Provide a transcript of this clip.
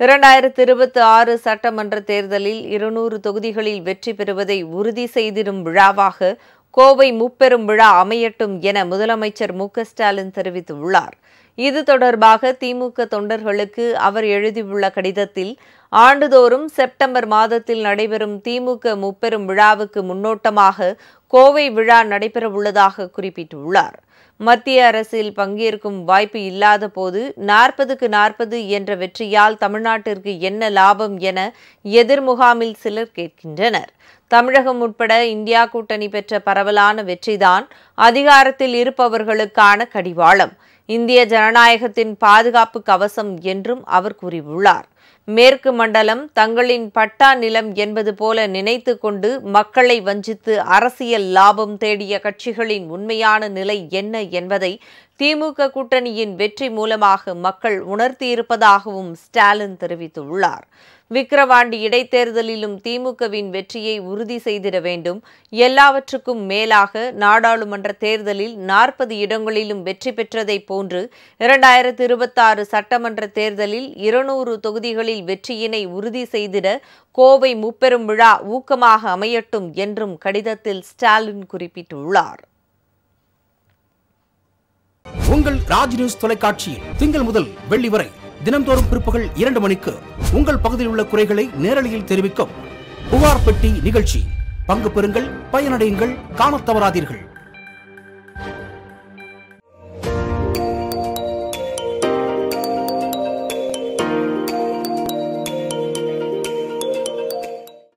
இரண்டாயிரத்தி இருபத்தி ஆறு சட்டமன்ற தேர்தலில் இருநூறு தொகுதிகளில் வெற்றி பெறுவதை உறுதி செய்திடும் விழாவாக கோவை முப்பெரும் விழா அமையட்டும் என முதலமைச்சர் மு ஸ்டாலின் தெரிவித்துள்ளார். இது தொடர்பாக திமுக தொண்டர்களுக்கு அவர் எழுதியுள்ள கடிதத்தில் ஆண்டுதோறும் செப்டம்பர் மாதத்தில் நடைபெறும் திமுக முப்பெரும் விழாவுக்கு முன்னோட்டமாக கோவை விழா நடைபெறவுள்ளதாக குறிப்பிட்டுள்ளார். மத்திய அரசில் பங்கேற்கும் வாய்ப்பு இல்லாத போது நாற்பதுக்கு நாற்பது என்ற வெற்றியால் தமிழ்நாட்டிற்கு என்ன லாபம் என எதிர்முகாமில் சிலர் கேட்கின்றனர். தமிழகம் உட்பட இந்தியா கூட்டணி பெற்ற பரவலான வெற்றிதான் அதிகாரத்தில் இருப்பவர்களுக்கான கடிவாளம். இந்திய ஜனநாயகத்தின் பாதுகாப்பு கவசம் என்றும் அவர் கூறியுள்ளார். மேற்கு மண்டலம் தங்களின் பட்டா நிலம் என்பது போல நினைத்து கொண்டு மக்களை வஞ்சித்து அரசியல் லாபம் தேடிய கட்சிகளின் உண்மையான நிலை என்ன என்பதை திமுக கூட்டணியின் வெற்றி மூலமாக மக்கள் உணர்த்தியிருப்பதாகவும் ஸ்டாலின் தெரிவித்துள்ளார். விக்கிரவாண்டி இடைத்தேர்தலிலும் திமுகவின் வெற்றியை உறுதி செய்திட வேண்டும். எல்லாவற்றுக்கும் மேலாக நாடாளுமன்ற தேர்தலில் நாற்பது இடங்களிலும் வெற்றி பெற்றதைப் போன்று இரண்டாயிரத்து இருபத்தாறு சட்டமன்ற தேர்தலில் இருநூறு தொகுதிகளில் வெற்றியினை உறுதி செய்திட கோவை முப்பெரும் விழா ஊக்கமாக அமையட்டும் என்றும் கடிதத்தில் ஸ்டாலின் குறிப்பிட்டுள்ளார். உங்கள் ராஜ் நியூஸ் தொலைக்காட்சியில் திங்கள் முதல் வெள்ளி வரை தினம்தோறும் பிற்பகல் இரண்டு மணிக்கு உங்கள் பகுதியில் உள்ள குறைகளை நேரலையில் தெரிவிக்கும் புகார் பெட்டி நிகழ்ச்சி. பங்கு பெறுங்கள் பயனடையுங்கள் காணத் தவறாதீர்கள்.